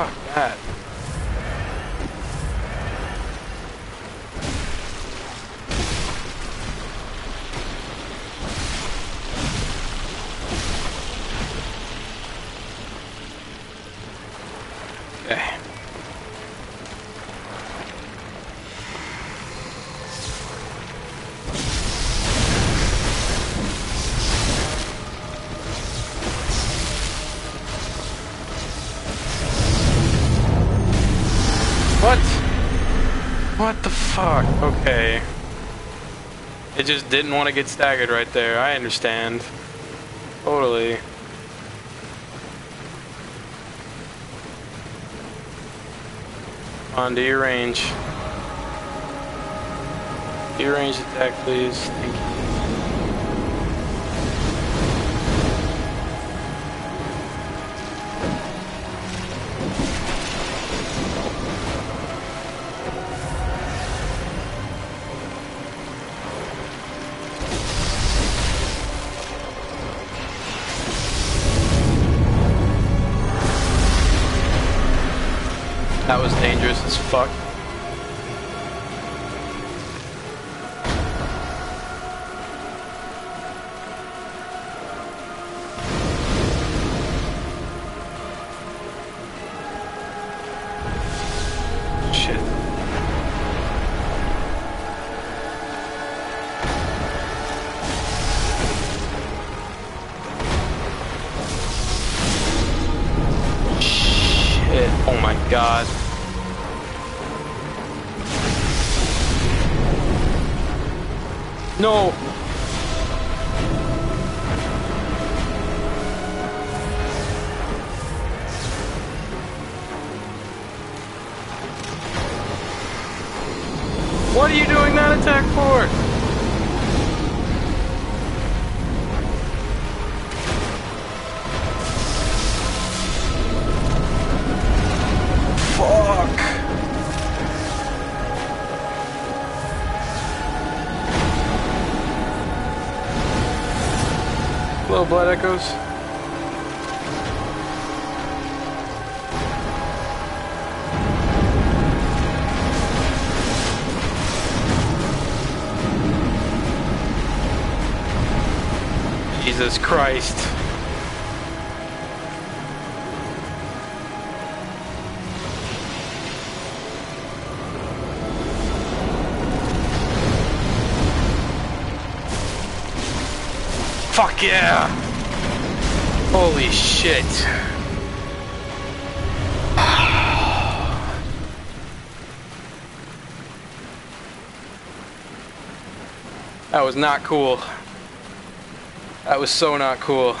Fuck that. What? What the fuck? Okay. It just didn't want to get staggered right there. I understand. Totally. On to your range. Do your range attack, please. Thank you. That was dangerous as fuck. God. No. What are you doing that attack for? Blood Echoes. Jesus Christ. Fuck yeah! Holy shit. That was not cool. That was so not cool.